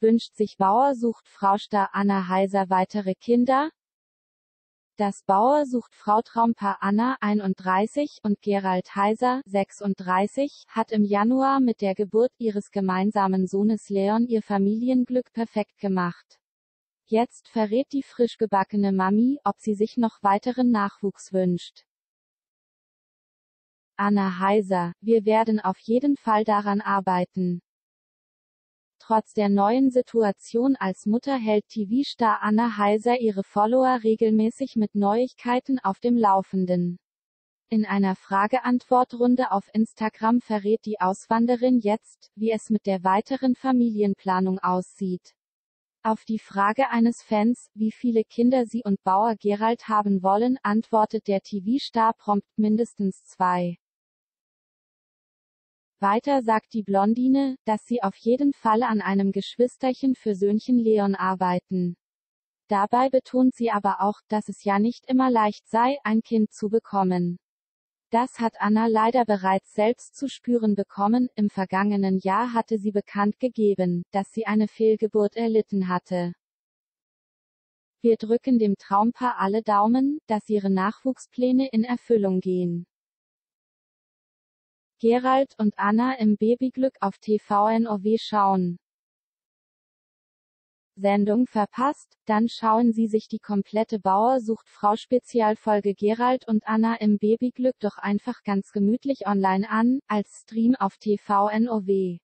Wünscht sich Bauer sucht Frau Star Anna Heiser weitere Kinder? Das Bauer sucht Frau Traumpaar Anna 31 und Gerald Heiser 36 hat im Januar mit der Geburt ihres gemeinsamen Sohnes Leon ihr Familienglück perfekt gemacht. Jetzt verrät die frisch gebackene Mami, ob sie sich noch weiteren Nachwuchs wünscht. Anna Heiser, wir werden auf jeden Fall daran arbeiten. Trotz der neuen Situation als Mutter hält TV-Star Anna Heiser ihre Follower regelmäßig mit Neuigkeiten auf dem Laufenden. In einer Frage-Antwort-Runde auf Instagram verrät die Auswanderin jetzt, wie es mit der weiteren Familienplanung aussieht. Auf die Frage eines Fans, wie viele Kinder sie und Bauer Gerald haben wollen, antwortet der TV-Star prompt mindestens zwei. Weiter sagt die Blondine, dass sie auf jeden Fall an einem Geschwisterchen für Söhnchen Leon arbeiten. Dabei betont sie aber auch, dass es ja nicht immer leicht sei, ein Kind zu bekommen. Das hat Anna leider bereits selbst zu spüren bekommen, im vergangenen Jahr hatte sie bekannt gegeben, dass sie eine Fehlgeburt erlitten hatte. Wir drücken dem Traumpaar alle Daumen, dass ihre Nachwuchspläne in Erfüllung gehen. Gerald und Anna im Babyglück auf TVNOW schauen. Sendung verpasst? Dann schauen Sie sich die komplette Bauer sucht Frau Spezialfolge Gerald und Anna im Babyglück doch einfach ganz gemütlich online an, als Stream auf TVNOW.